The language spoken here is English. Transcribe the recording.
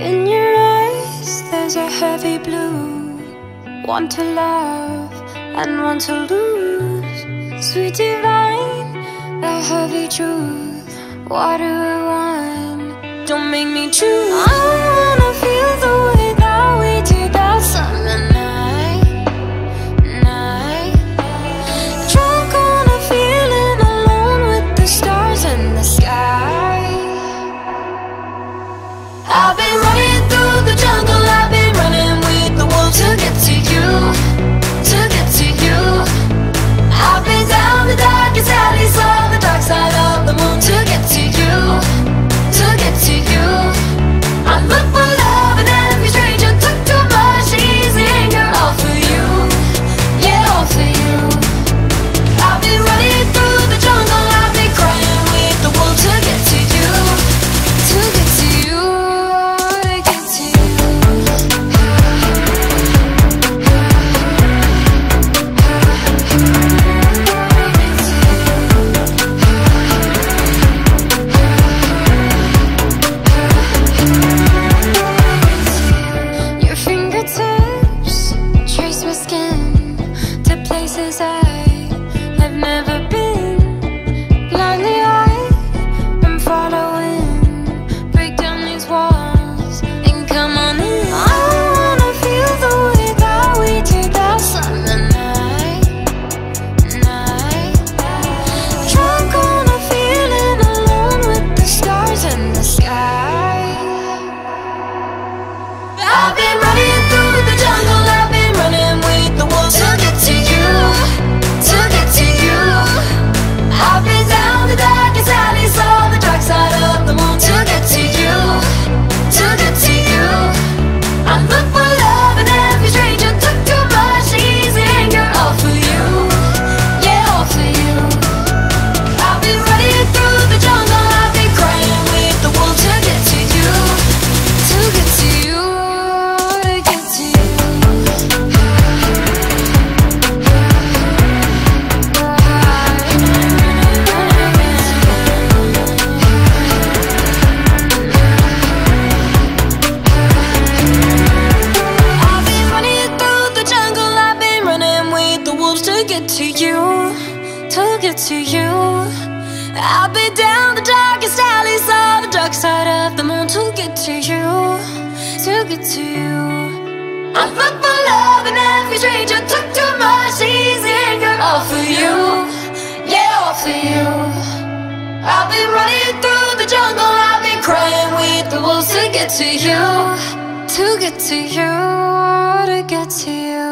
In your eyes, there's a heavy blue. One to love and one to lose. Sweet divine, the heavy truth. What do I want? Don't make me choose. I wanna feel the way that we did that summer night. Night. Drunk on a feeling alone with the stars in the sky. I've been to to you. I've been down the darkest alleys, saw the dark side of the moon to get to you, to get to you. I look for love and every stranger took too much easy anger, all for you, yeah, all for you. I've been running through the jungle, I've been crying with the wolves to get to you, to get to you, to get to you.